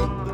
Oh,